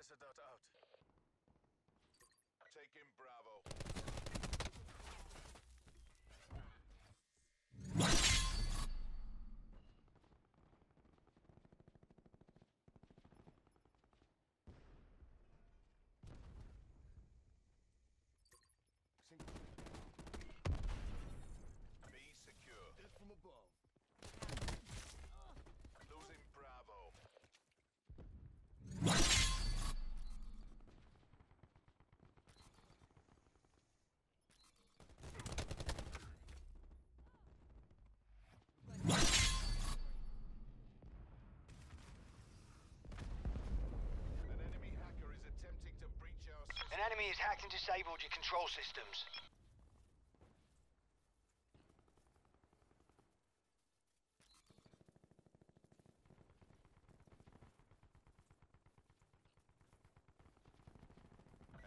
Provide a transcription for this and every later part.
Antidote out. Bravo. An enemy has hacked and disabled your control systems.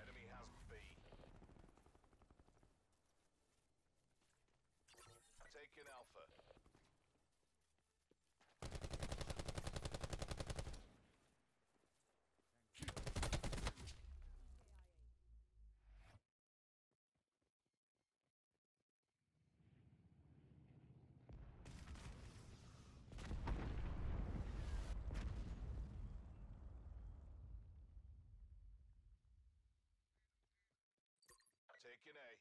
Enemy has B. Taking Alpha. Taking A.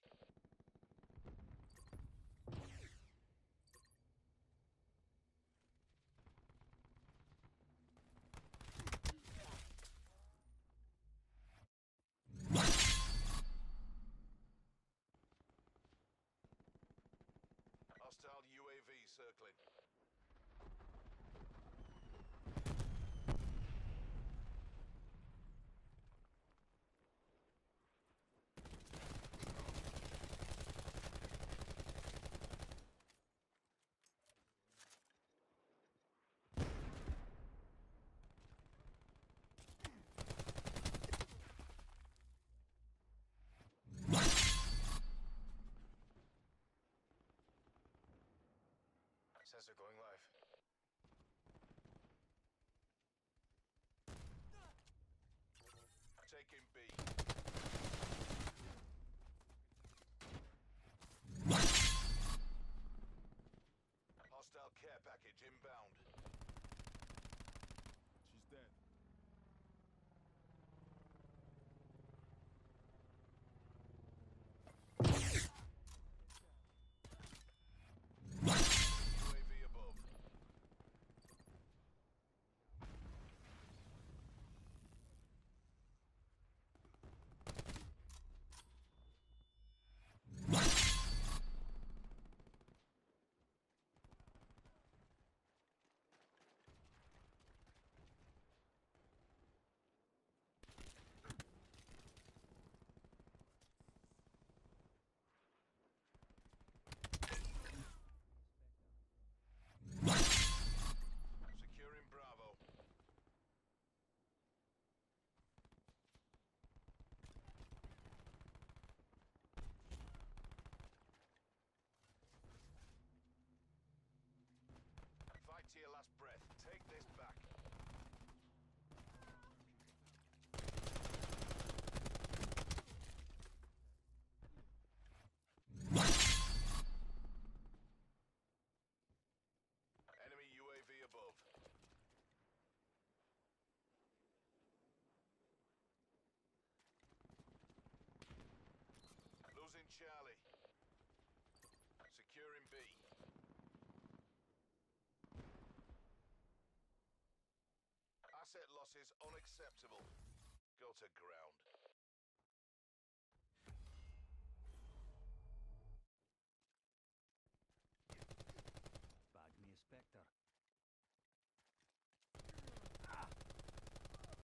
Hostile UAV circling. Sensor going live. Taking B. Asset losses unacceptable. Go to ground.